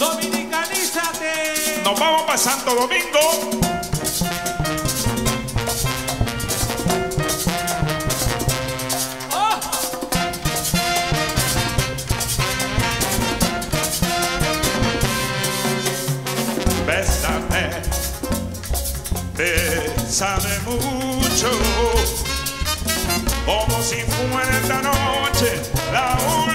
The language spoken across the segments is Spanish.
Dominicanízate. Nos vamos para Santo Domingo. Oh. Bésame, bésame mucho, como si fuera esta noche la última.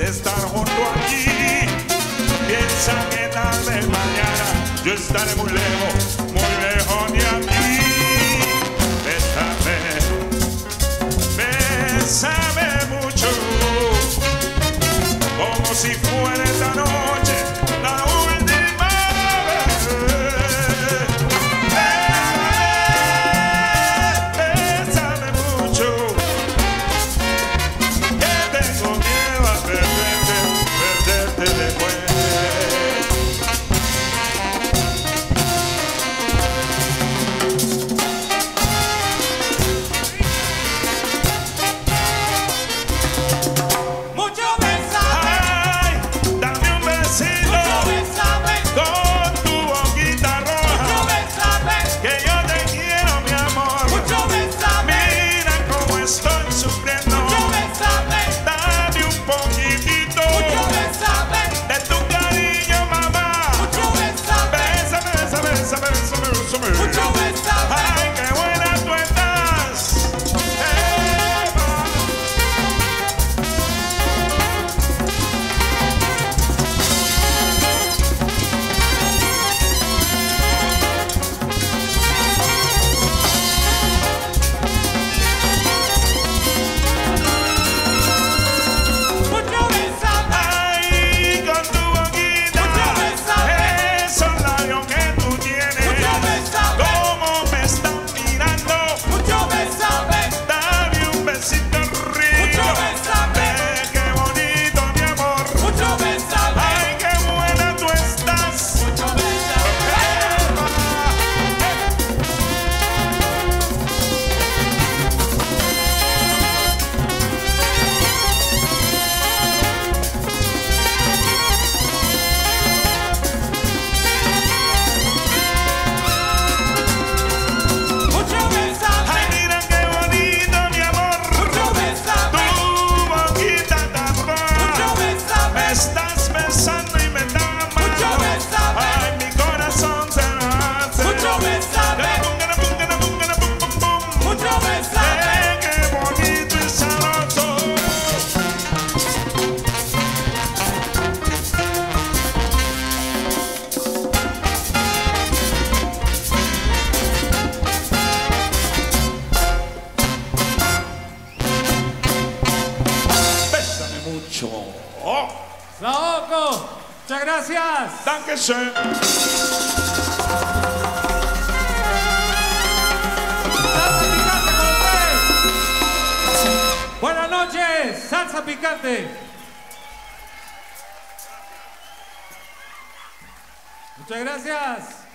de estar junto a ti. Piensa que tarde mañana yo estaré muy lejos, muy lejos de aquí. Bésame, bésame. It's Oh. Saoko, muchas gracias. Dankeschön. Buenas noches, salsa picante. Muchas gracias.